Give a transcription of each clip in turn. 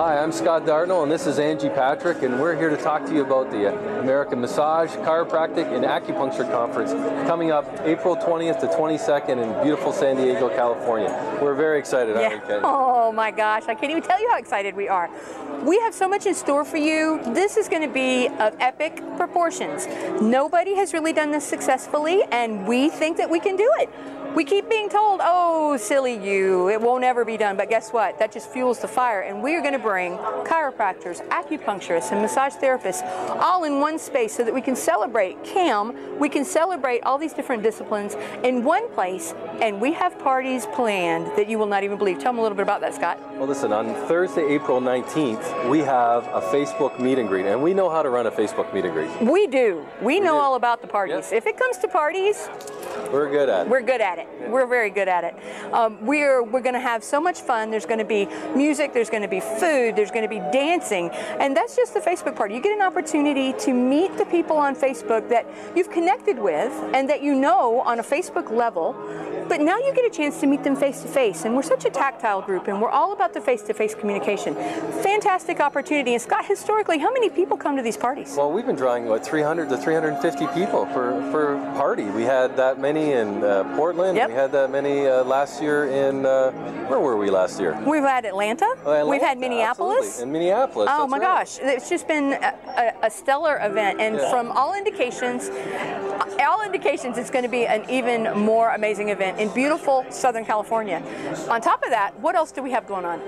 Hi, I'm Scott Dartnall, and this is Angie Patrick, and we're here to talk to you about the American Massage, Chiropractic, and Acupuncture Conference coming up April 20th to 22nd in beautiful San Diego, California. We're very excited, Yeah. we, Ken? Oh my gosh, I can't even tell you how excited we are. We have so much in store for you. This is going to be of epic proportions. Nobody has really done this successfully, and we think that we can do it. We keep being told, oh, silly you, it won't ever be done. But guess what? That just fuels the fire. And we are going to chiropractors, acupuncturists, and massage therapists all in one space so that we can celebrate CAM, we can celebrate all these different disciplines in one place. And we have parties planned that you will not even believe. Tell them a little bit about that, Scott. Well, listen, on Thursday, April 19th, we have a Facebook meet and greet, and we know how to run a Facebook meet and greet. We do. We know do. all about the parties. Yep. If it comes to parties, We're good at it. we're good at it. We're very good at it. Um, we're we're going to have so much fun. There's going to be music. There's going to be food. There's going to be dancing, and that's just the Facebook party. You get an opportunity to meet the people on Facebook that you've connected with and that you know on a Facebook level. But now you get a chance to meet them face to face, and we're such a tactile group, and we're all about the face-to-face communication. Fantastic opportunity. And Scott, historically, how many people come to these parties? Well, we've been drawing what 300 to 350 people for for party. We had that many in uh, Portland. Yep. We had that many uh, last year in uh, where were we last year? We've had Atlanta. Uh, We've had Minneapolis. absolutely. In Minneapolis. Oh my right. gosh, it's just been a, a, a stellar event, and Yeah. from all indications, all indications, it's going to be an even more amazing event in beautiful Southern California. On top of that, what else do we have going on?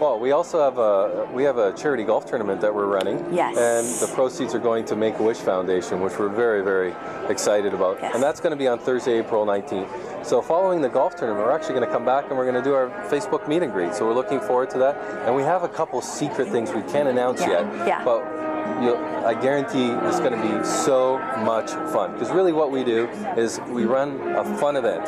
Well, we also have a we have a charity golf tournament that we're running. Yes. And the proceeds are going to Make a Wish Foundation, which we're very very excited about. Yes. And that's going to be on Thursday, April 19th. So following the golf tournament, we're actually going to come back and we're going to do our Facebook meet and greet. So we're looking forward to that. And we have a couple secret things we can't announce Yeah, yet. yeah. But you'll, I guarantee it's going to be so much fun. Because really, what we do is we run a fun event.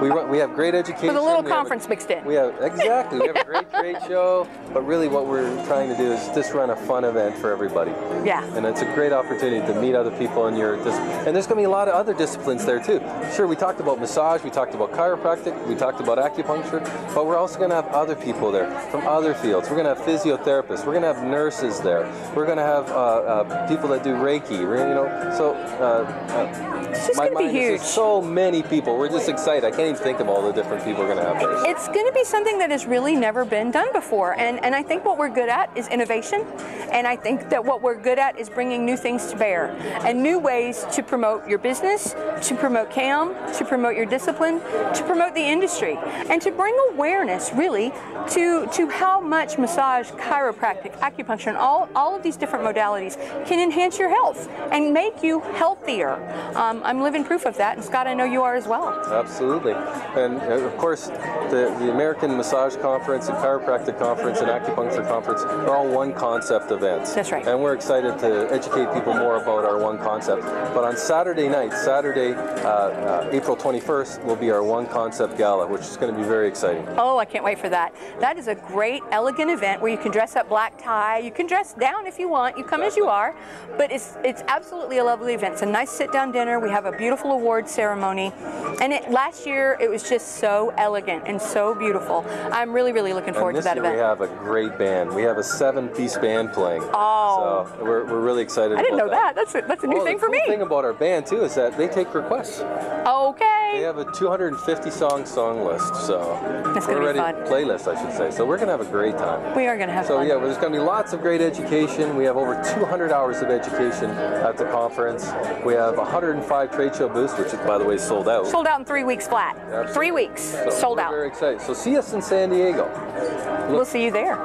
We run, we have great education. With a little conference mixed in. we have exactly. We have a great, great show. But really, what we're trying to do is just run a fun event for everybody. Yeah. And it's a great opportunity to meet other people in your dis- and there's going to be a lot of other disciplines there too. Sure, we talked about massage, we talked about chiropractic, we talked about acupuncture, but we're also going to have other people there from other fields. We're going to have physiotherapists. We're going to have nurses there. We're going to have uh, uh, people that do Reiki. We're, you know, so. Uh, uh, my gonna be mind is huge. so many people. We're just excited. I can't even think of all the different people we're going to have there. It's going to be something that has really never been done before. And, and I think what we're good at is innovation. And I think that what we're good at is bringing new things to bear and new ways to promote your business, to promote CAM, to promote your discipline, to promote the industry, and to bring awareness really to, to how much massage, chiropractic, acupuncture, and all, all of these different modalities can enhance your health and make you healthier. Um, I'm living proof of that. And Scott, I know you are as well. Absolutely. And uh, of course, the, the American Massage Conference and Chiropractic Conference and Acupuncture Conference are all one concept events. That's right. And we're excited to educate people more about our one concept. But on Saturday night, Saturday, uh, uh, April 21st, will be our one concept gala, which is going to be very exciting. Oh, I can't wait for that. That is a great, elegant event where you can dress up black tie. You can dress down if you want. You come as you are, but it's it's absolutely a lovely event. It's a nice sit-down dinner. We have a beautiful award ceremony, and it, last year it was just so elegant and so beautiful. I'm really, really looking forward to that event. we have a great band. We have a seven-piece band playing. Oh. So we're, we're really excited I didn't know that. That's a, that's a new thing the for cool me. thing about our band too is that they take requests. Okay. They have a 250 song song list, so That's gonna we're be ready fun. playlist, I should say. So we're gonna have a great time. We are going to have So fun. yeah, well, there's going to be lots of great education. We have over 200 hours of education at the conference. We have 105 trade show booths, which is, by the way, sold out. Sold out in three weeks flat. Absolutely. Three weeks So sold out. Very excited. So see us in San Diego. We'll see you there.